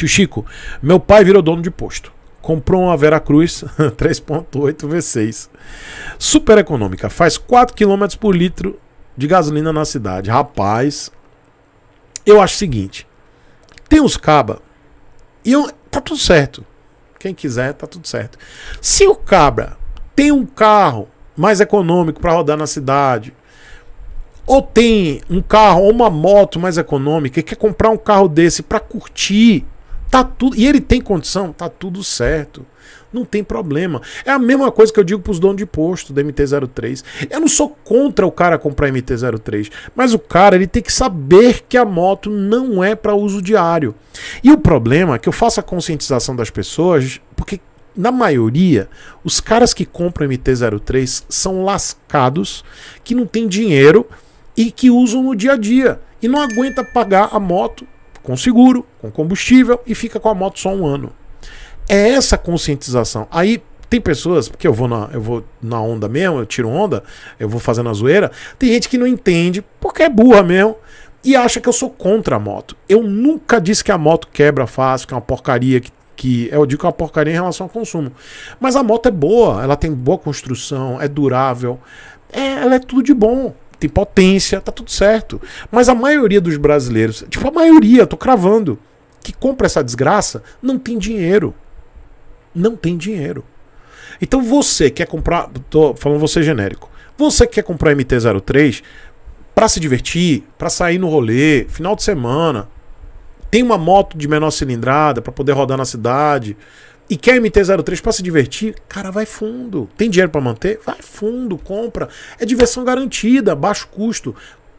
Tio Chico, meu pai virou dono de posto. Comprou uma Veracruz 3.8 V6. Super econômica, faz 4 km por litro de gasolina na cidade. Rapaz, eu acho o seguinte: tem os cabra e eu, tá tudo certo. Quem quiser, tá tudo certo. Se o cabra tem um carro mais econômico para rodar na cidade, ou tem um carro ou uma moto mais econômica e quer comprar um carro desse para curtir, tá tudo, e ele tem condição, tá tudo certo. Não tem problema. É a mesma coisa que eu digo para os donos de posto da MT-03. Eu não sou contra o cara comprar MT-03, mas o cara ele tem que saber que a moto não é para uso diário. E o problema é que eu faço a conscientização das pessoas, porque na maioria, os caras que compram MT-03 são lascados, que não tem dinheiro e que usam no dia a dia e não aguenta pagar a moto com seguro, com combustível e fica com a moto só um ano. É essa conscientização. Aí tem pessoas, porque eu vou na, eu vou na onda mesmo, eu tiro onda, eu vou fazendo a zoeira. Tem gente que não entende, porque é burra mesmo, e acha que eu sou contra a moto. Eu nunca disse que a moto quebra fácil, que é uma porcaria, que, que eu digo que é uma porcaria em relação ao consumo. Mas a moto é boa, ela tem boa construção, é durável, é, ela é tudo de bom tem potência, tá tudo certo. Mas a maioria dos brasileiros, tipo a maioria, tô cravando, que compra essa desgraça, não tem dinheiro não tem dinheiro. Então você quer comprar, tô falando você genérico, você quer comprar MT-03 para se divertir, para sair no rolê, final de semana, tem uma moto de menor cilindrada para poder rodar na cidade e quer MT-03 para se divertir, cara, vai fundo. Tem dinheiro para manter? Vai fundo, compra. É diversão garantida, baixo custo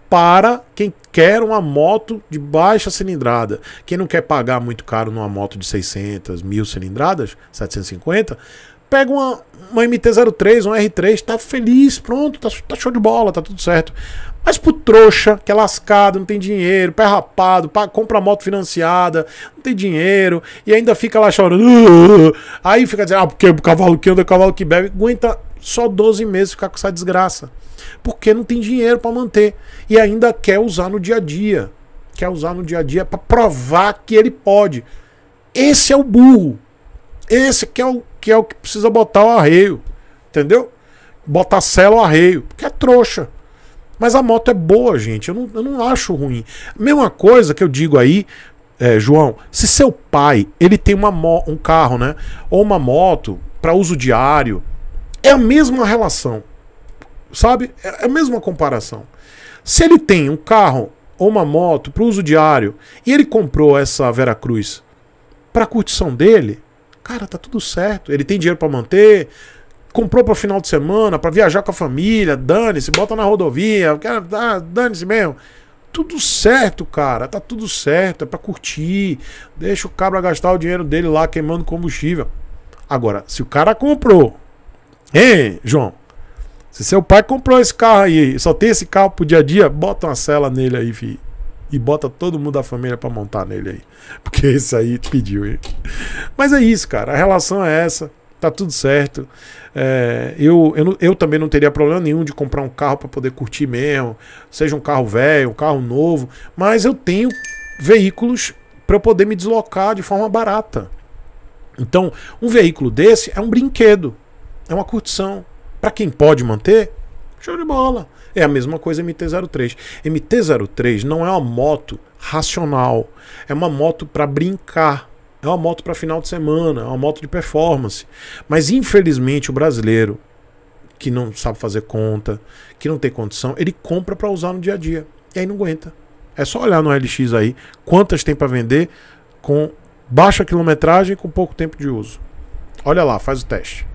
para quem quer uma moto de baixa cilindrada. Quem não quer pagar muito caro numa moto de 600, mil cilindradas, 750, pega uma, uma MT-03, um R3, tá feliz, pronto, tá, tá, show de bola, tá tudo certo. Mas pro trouxa, que é lascado, não tem dinheiro, pé rapado, pá, compra moto financiada, não tem dinheiro, e ainda fica lá chorando. Uh, aí fica dizendo, ah, porque o cavalo que anda, o cavalo que bebe, aguenta só 12 meses ficar com essa desgraça porque não tem dinheiro para manter e ainda quer usar no dia a dia. Quer usar no dia a dia para provar que ele pode. Esse é o burro. Esse que é o que é o que precisa botar o arreio, entendeu? Botar cela o arreio, porque é trouxa. Mas a moto é boa, gente. Eu não, eu não acho ruim. Mesma coisa que eu digo aí, é, João, se seu pai ele tem uma um carro, né, ou uma moto para uso diário, é a mesma relação. Sabe? É, é a mesma comparação. Se ele tem um carro ou uma moto para uso diário e ele comprou essa Veracruz para curtição dele, cara, tá tudo certo. Ele tem dinheiro para manter, comprou para final de semana, para viajar com a família, dane-se, bota na rodovia, ah, dane-se mesmo. Tudo certo, cara, tá tudo certo, é para curtir. Deixa o cabra gastar o dinheiro dele lá queimando combustível. Agora, se o cara comprou, hein, João? Se seu pai comprou esse carro aí, só tem esse carro pro dia a dia, bota uma cela nele aí, filho. E bota todo mundo da família para montar nele aí. Porque esse aí pediu, hein? Mas é isso, cara. A relação é essa. Tá tudo certo. É, eu, eu, eu também não teria problema nenhum de comprar um carro para poder curtir mesmo. Seja um carro velho, um carro novo. Mas eu tenho veículos para eu poder me deslocar de forma barata. Então, um veículo desse é um brinquedo. É uma curtição. Para quem pode manter, show de bola. É a mesma coisa MT-03. MT-03 não é uma moto racional, é uma moto para brincar. É uma moto para final de semana, é uma moto de performance. Mas infelizmente o brasileiro que não sabe fazer conta, que não tem condição, ele compra para usar no dia a dia. E aí não aguenta. É só olhar no LX aí quantas tem para vender com baixa quilometragem com pouco tempo de uso. Olha lá, faz o teste.